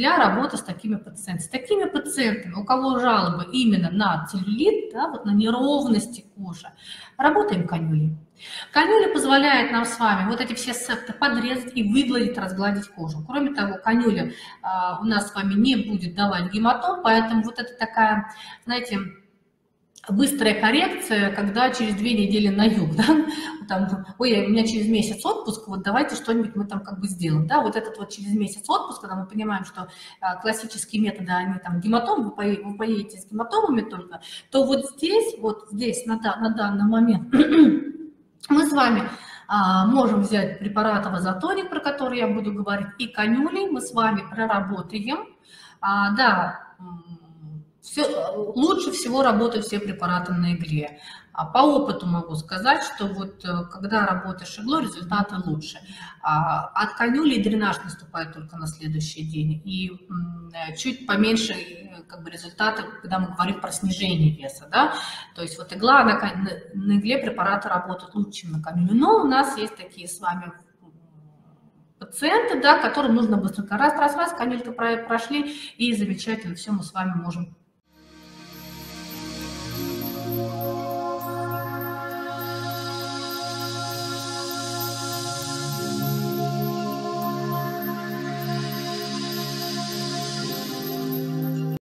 для работы с такими пациентами. С такими пациентами, у кого жалобы именно на целлюлит, да, вот на неровности кожи, работаем канюлей. Канюля позволяет нам с вами вот эти все септы подрезать и выгладить, разгладить кожу. Кроме того, канюля а, у нас с вами не будет давать гематом, поэтому вот это такая, знаете, быстрая коррекция, когда через две недели на юг, да, там, ой, у меня через месяц отпуск, вот давайте что-нибудь мы там как бы сделаем, да, вот этот вот через месяц отпуск, когда мы понимаем, что а, классические методы, они там гематом, вы, поедете, вы поедете с гематомами только, то вот здесь, вот здесь на, на данный момент мы с вами а, можем взять препарат авазотоник, про который я буду говорить, и канюли мы с вами проработаем, а, да, все, лучше всего работают все препараты на игле. А по опыту могу сказать, что вот э, когда работаешь иглой, результаты лучше. А от канюли дренаж наступает только на следующий день. И чуть поменьше э, как бы, результаты, когда мы говорим про снижение веса. Да? То есть вот игла, на, на игле препараты работают лучше, чем на канюле. Но у нас есть такие с вами пациенты, да, которым нужно быстренько раз, раз, раз, канюлька прошли, и замечательно все мы с вами можем